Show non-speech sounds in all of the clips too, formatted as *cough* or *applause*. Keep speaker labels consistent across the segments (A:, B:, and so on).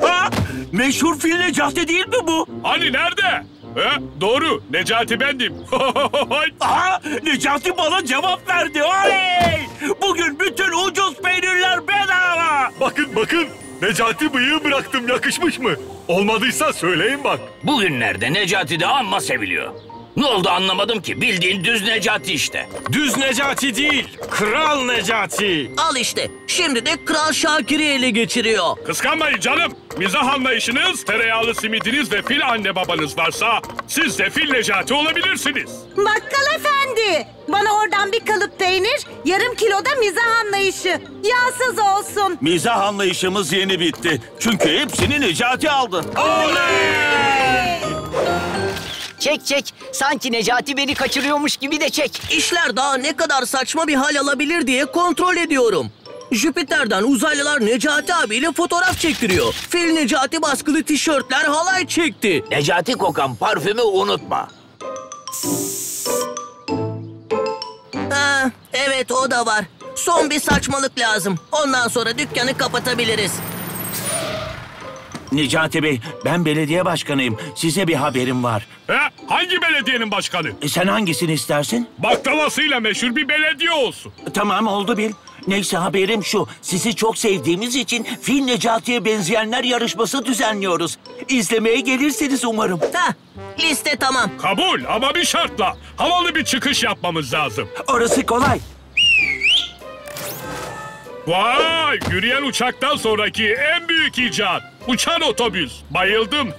A: Ha, meşhur fil Necati değil mi bu?
B: Hani nerede? He, doğru. Necati bendim. *laughs*
A: Aha, Necati bana cevap verdi. Oley! Bugün bütün ucuz bedava.
B: Bakın bakın. Necati bıyığı bıraktım yakışmış mı? Olmadıysa söyleyin bak.
C: Bugünlerde Necati de amma seviliyor. Ne oldu anlamadım ki. Bildiğin düz Necati işte.
D: Düz Necati değil, Kral Necati.
E: Al işte. Şimdi de Kral Şakir'i ele geçiriyor.
B: Kıskanmayın canım. Mizah anlayışınız, tereyağlı simidiniz ve fil anne babanız varsa siz de fil Necati olabilirsiniz.
F: Bakkal efendi, bana oradan bir kalıp peynir, yarım kiloda mizah anlayışı. Yağsız olsun.
A: Mizah anlayışımız yeni bitti. Çünkü hepsini Necati aldı.
G: Çek çek. Sanki Necati beni kaçırıyormuş gibi de çek.
E: İşler daha ne kadar saçma bir hal alabilir diye kontrol ediyorum. Jüpiter'den uzaylılar Necati abiyle fotoğraf çektiriyor. Fil Necati baskılı tişörtler halay çekti.
C: Necati kokan parfümü unutma.
E: Ha, evet o da var. Son bir saçmalık lazım. Ondan sonra dükkanı kapatabiliriz.
A: Necati Bey, ben belediye başkanıyım. Size bir haberim var.
B: He, hangi belediyenin başkanı?
A: E, sen hangisini istersin?
B: Baklavasıyla meşhur bir belediye olsun.
A: Tamam oldu bil. Neyse haberim şu. Sizi çok sevdiğimiz için Fil Necati'ye benzeyenler yarışması düzenliyoruz. İzlemeye gelirsiniz umarım.
E: Ha, liste tamam.
B: Kabul ama bir şartla. Havalı bir çıkış yapmamız lazım.
A: Orası kolay.
B: Vay! Yürüyen uçaktan sonraki en büyük icat. Uçan otobüs. Bayıldım. *laughs*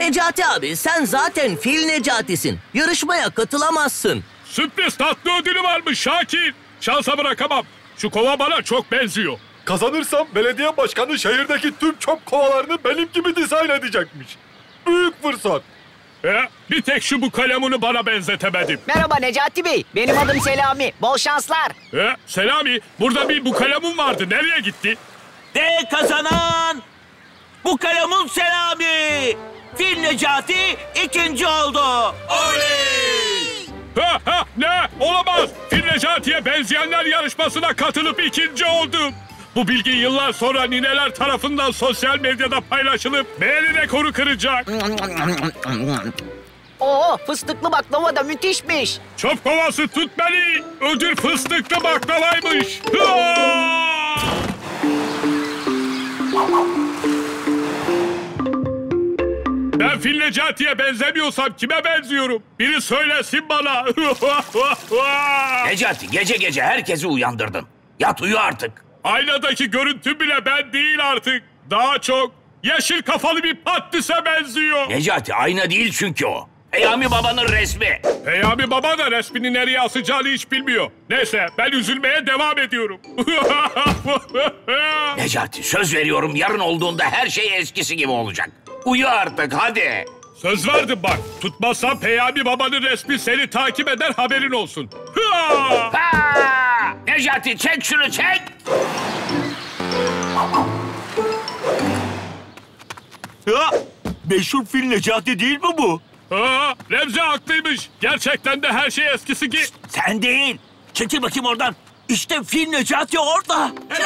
E: Necati abi sen zaten Fil Necati'sin. Yarışmaya katılamazsın.
B: Sürpriz tatlı ödülü varmış Şakir. Şansa bırakamam. Şu kova bana çok benziyor.
H: Kazanırsam belediye başkanı şehirdeki tüm çöp kovalarını benim gibi dizayn edecekmiş. Büyük fırsat.
B: He, bir tek şu bu kalemunu bana benzetemedim.
G: Merhaba Necati Bey. Benim adım Selami. Bol şanslar.
B: He, Selami, burada bir bu kalemun vardı. Nereye gitti?
A: Ve kazanan bu kalemun Selami. Fil Necati ikinci oldu.
B: Ha, ha, ne? Olamaz. Fil Necati'ye benzeyenler yarışmasına katılıp ikinci oldum. Bu bilgi yıllar sonra nineler tarafından sosyal medyada paylaşılıp beğeni rekoru kıracak.
G: Oo fıstıklı baklava da müthişmiş.
B: Çöp kovası tut beni. Ödül fıstıklı baklavaymış. Ben Fil Necati'ye benzemiyorsam kime benziyorum? Biri söylesin bana. *laughs*
C: Necati gece gece herkesi uyandırdın. Yat uyu artık.
B: Aynadaki görüntü bile ben değil artık. Daha çok yeşil kafalı bir patlise benziyor.
C: Necati ayna değil çünkü o. Peyami babanın resmi.
B: Peyami Baba da resmini nereye asacağını hiç bilmiyor. Neyse ben üzülmeye devam ediyorum. *laughs*
C: Necati söz veriyorum yarın olduğunda her şey eskisi gibi olacak. Uyu artık hadi.
B: Söz verdim bak. Tutmazsam Peyami Baba'nın resmi seni takip eder haberin olsun.
C: Ha! Necati çek şunu çek.
A: Ya, meşhur Fil Necati değil mi bu?
B: Aa, Remzi haklıymış. Gerçekten de her şey eskisi ki.
A: Sen değil. Çekil bakayım oradan. İşte Fil Necati orada. *laughs*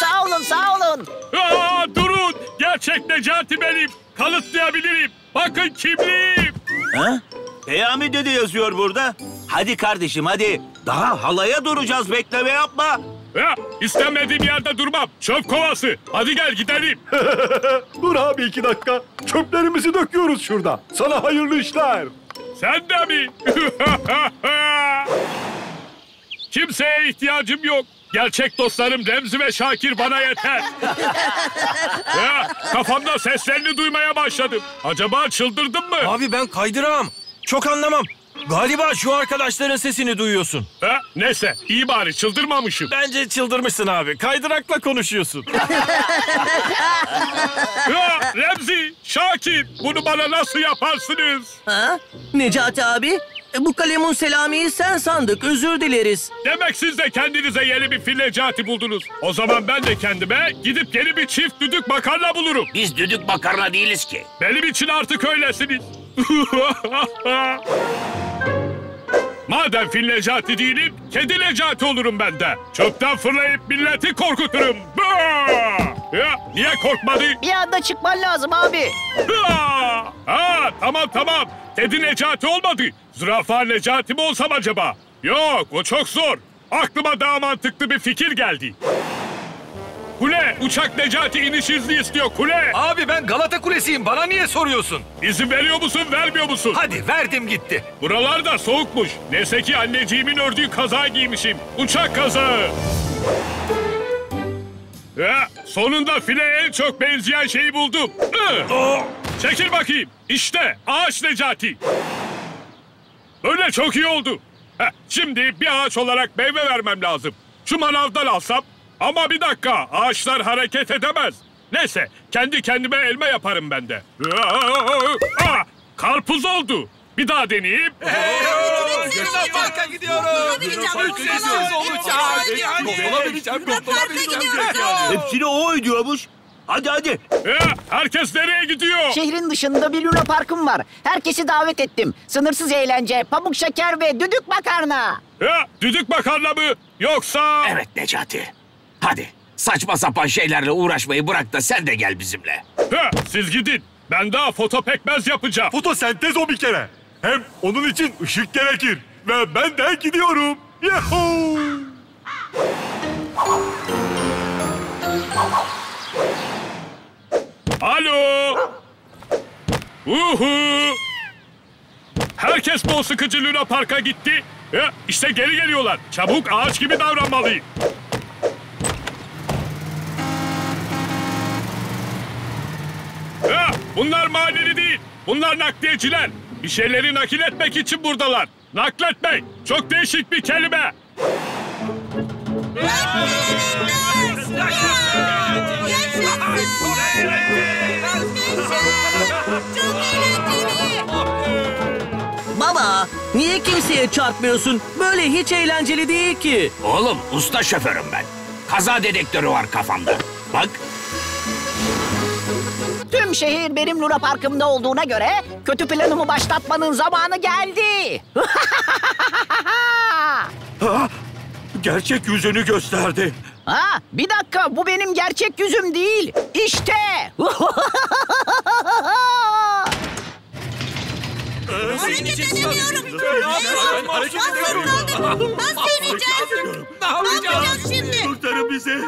G: sağ olun sağ olun.
B: Aa, durun. Gerçek Necati benim. Kanıtlayabilirim. Bakın kimliğim.
A: Ha? Peyami dede yazıyor burada. Hadi kardeşim hadi. Daha halaya duracağız bekleme yapma.
B: Ya, istenmediğim yerde durmam. Çöp kovası. Hadi gel gidelim. *laughs*
H: Dur abi iki dakika. Çöplerimizi döküyoruz şurada. Sana hayırlı işler.
B: Sen de mi? *laughs* Kimseye ihtiyacım yok. Gerçek dostlarım Remzi ve Şakir bana yeter. *laughs* ya, kafamda seslerini duymaya başladım. Acaba çıldırdım mı?
D: Abi ben kaydırağım. Çok anlamam. Galiba şu arkadaşların sesini duyuyorsun.
B: Ha, neyse iyi bari çıldırmamışım.
D: Bence çıldırmışsın abi. Kaydırakla konuşuyorsun. *laughs*
B: Ya Remzi, Şakir bunu bana nasıl yaparsınız?
E: Ha? Necati abi, bu kalemun Selami'yi sen sandık. Özür dileriz.
B: Demek siz de kendinize yeni bir fil Necati buldunuz. O zaman ben de kendime gidip yeni bir çift düdük makarna bulurum.
C: Biz düdük makarna değiliz ki.
B: Benim için artık öylesiniz. Madem fil Necati değilim, kedi Necati olurum ben de. Çöpten fırlayıp milleti korkuturum. Ya, niye korkmadı?
G: Bir anda çıkman lazım abi.
B: Ha tamam tamam. Kedi Necati olmadı. Zürafa Necati mi olsam acaba? Yok o çok zor. Aklıma daha mantıklı bir fikir geldi. Kule, uçak Necati iniş izni istiyor kule.
I: Abi ben Galata Kulesi'yim. Bana niye soruyorsun?
B: İzin veriyor musun, vermiyor musun?
I: Hadi verdim gitti.
B: Buralar da soğukmuş. Neyse ki anneciğimin ördüğü kazağı giymişim. Uçak kazağı. Ya, sonunda file en çok benzeyen şeyi buldum. Hı. Çekil bakayım. İşte ağaç Necati. Böyle çok iyi oldu. Heh, şimdi bir ağaç olarak meyve vermem lazım. Şu manavdan alsam. Ama bir dakika ağaçlar hareket edemez. Neyse kendi kendime elma yaparım ben de. Aa, karpuz oldu. Bir daha deneyeyim.
I: Parka gidiyoruz. Sessiz olacak. Gogola bineceğim, gogola bineceğim.
A: Hepsini o ödüyormuş. Hadi hadi.
B: Ya, herkes nereye gidiyor?
G: Şehrin dışında bir Luna Parkım var. Herkesi davet ettim. Sınırsız eğlence, pamuk şeker ve düdük makarna.
B: Ya, düdük makarna mı? Yoksa...
C: Evet Necati. Hadi saçma sapan şeylerle uğraşmayı bırak da sen de gel bizimle.
B: Ha, siz gidin. Ben daha foto pekmez yapacağım.
H: Fotosentez o bir kere. Hem onun için ışık gerekir. Ve ben de gidiyorum. Yahoo!
B: Alo. Uhu. Herkes bu sıkıcı Luna Park'a gitti. Ya, işte geri geliyorlar. Çabuk ağaç gibi davranmalıyım. Ya, bunlar mahalleli değil. Bunlar nakliyeciler. Bir şeyleri nakil etmek için buradalar. Nakletmek. Çok değişik bir kelime.
E: Baba, niye kimseye çarpmıyorsun? Böyle hiç eğlenceli değil ki.
C: Oğlum usta şoförüm ben. Kaza dedektörü var kafamda. Bak
G: Tüm şehir benim Luna Parkımda olduğuna göre kötü planımı başlatmanın zamanı geldi. *laughs*
A: Gerçek yüzünü gösterdi.
G: ha, bir dakika bu benim gerçek yüzüm değil. İşte. *laughs*
F: Hareket edemiyorum. Nasıl kaldım? Nasıl ineceğiz? Ne yapacağız şimdi?
A: Kurtarın bizi.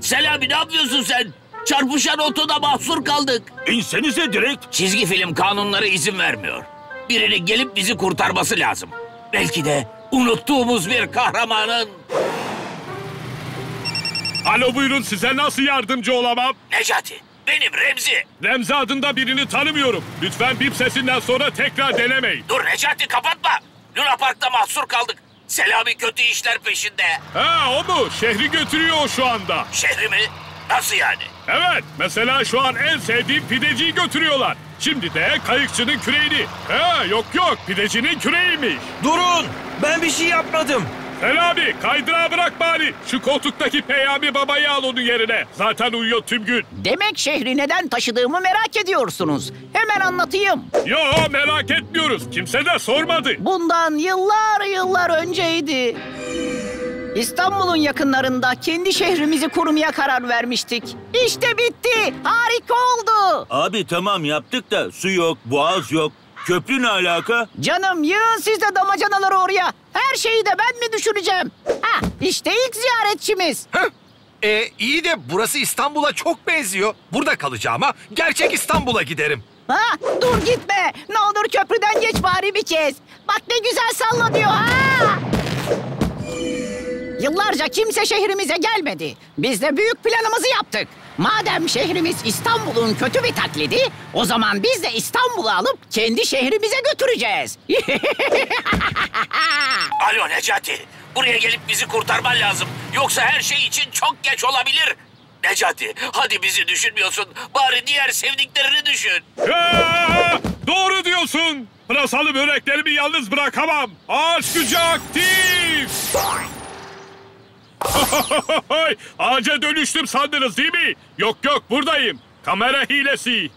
C: Selami ne yapıyorsun sen? Çarpışan otoda mahsur kaldık.
A: İnsenize direkt.
C: Çizgi film kanunları izin vermiyor. Birinin gelip bizi kurtarması lazım. Belki de unuttuğumuz bir kahramanın...
B: Alo buyurun size nasıl yardımcı olamam?
C: Necati, benim Remzi.
B: Remzi adında birini tanımıyorum. Lütfen bip sesinden sonra tekrar denemeyin.
C: Dur Necati kapatma. Luna Park'ta mahsur kaldık. Selami kötü işler peşinde.
B: Ha o mu? Şehri götürüyor o şu anda.
C: Şehri mi? Nasıl yani?
B: Evet, mesela şu an en sevdiğim pideciyi götürüyorlar. Şimdi de kayıkçının küreğini. Ha yok yok, pidecinin küreğiymiş.
D: Durun! Ben bir şey yapmadım.
B: Selami, kaydırağı bırak bari. Şu koltuktaki Peyami babayı al onun yerine. Zaten uyuyor tüm gün.
G: Demek şehri neden taşıdığımı merak ediyorsunuz. Hemen anlatayım.
B: Yo merak etmiyoruz. Kimse de sormadı.
G: Bundan yıllar yıllar önceydi. İstanbul'un yakınlarında kendi şehrimizi kurmaya karar vermiştik. İşte bitti. Harika oldu.
A: Abi tamam yaptık da su yok, boğaz yok. Köprü ne alaka?
G: Canım yığın siz de damacanaları oraya. Her şeyi de ben mi düşüneceğim? Ha işte ilk ziyaretçimiz.
I: E, iyi de burası İstanbul'a çok benziyor. Burada kalacağıma gerçek İstanbul'a giderim.
G: Ha dur gitme. Ne olur köprüden geç bari bir kez. Bak ne güzel sallanıyor ha. Yıllarca kimse şehrimize gelmedi. Biz de büyük planımızı yaptık. Madem şehrimiz İstanbul'un kötü bir taklidi, o zaman biz de İstanbul'u alıp kendi şehrimize götüreceğiz. *laughs*
C: Alo Necati. Buraya gelip bizi kurtarman lazım. Yoksa her şey için çok geç olabilir. Necati hadi bizi düşünmüyorsun. Bari diğer sevdiklerini düşün.
B: Aa, doğru diyorsun. Pırasalı böreklerimi yalnız bırakamam. Ağaç gücü aktif. Ağaca dönüştüm sandınız değil mi? Yok yok buradayım. Kamera hilesi.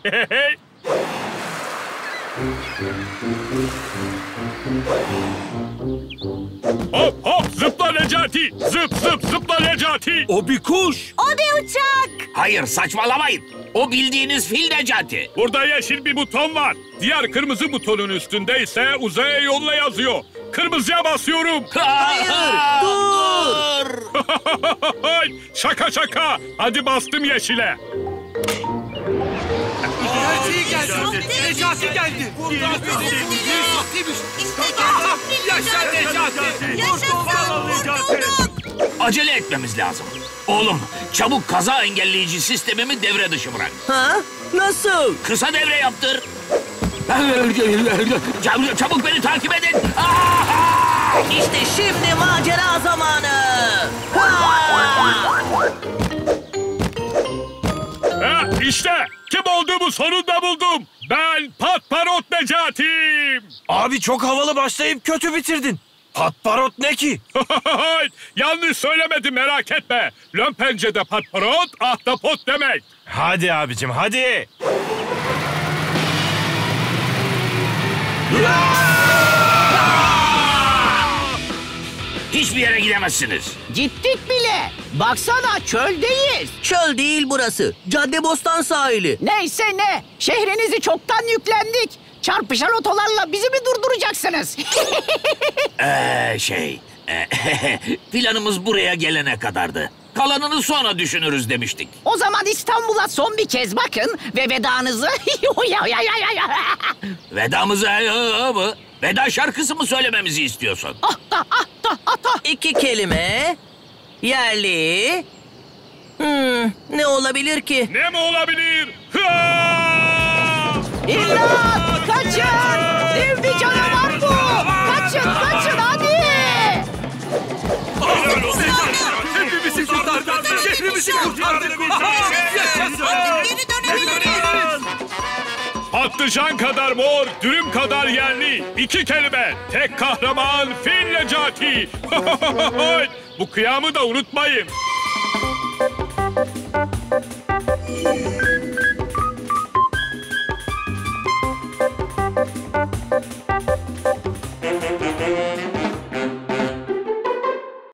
B: hop hop zıpla Necati. Zıp zıp zıpla Necati.
A: O bir kuş.
F: O bir uçak.
C: Hayır saçmalamayın. O bildiğiniz fil Necati.
B: Burada yeşil bir buton var. Diğer kırmızı butonun üstünde ise uzaya yolla yazıyor. Kırmızıya basıyorum.
C: Hayır
E: dur. *laughs*
B: şaka şaka. Hadi bastım yeşile.
I: Necati geldi.
C: Yaşa Necati. Acele etmemiz lazım. Oğlum çabuk kaza engelleyici sistemimi devre dışı bırak.
E: Ha? Nasıl?
C: Kısa devre yaptır. Çabuk, çabuk beni takip edin.
E: İşte şimdi macera zamanı. Ha!
B: İşte kim olduğumu sonunda buldum. Ben Patparot Necati'yim.
D: Abi çok havalı başlayıp kötü bitirdin. Patparot ne ki? *laughs*
B: Yanlış söylemedim merak etme. Lömpence'de patparot, ahtapot demek.
D: Hadi abicim hadi.
C: Hiçbir yere gidemezsiniz.
G: Gittik bile. Baksana çöldeyiz.
E: Çöl değil burası. Caddebostan sahili.
G: Neyse ne. Şehrinizi çoktan yüklendik. Çarpışan otolarla bizi mi durduracaksınız? *laughs*
C: Ee, şey... e, *laughs* planımız buraya gelene kadardı. Kalanını sonra düşünürüz demiştik.
G: o zaman İstanbul'a son bir kez bakın ve vedanızı...
C: Vedamıza ee, mı? Veda şarkısı mı söylememizi istiyorsun?
G: ah ah da ah da.
E: İki kelime. Yerli. Hmm, ne olabilir ki?
B: Ne mi olabilir?
G: İmdat! Kaçın! Dev bir canavar bu! Kaçın, kaçın
I: kurtardın. Kurtardın.
B: Patlıcan kadar mor, dürüm kadar yerli. İki kelime, tek kahraman Fil Necati. *laughs* Bu kıyamı da unutmayın.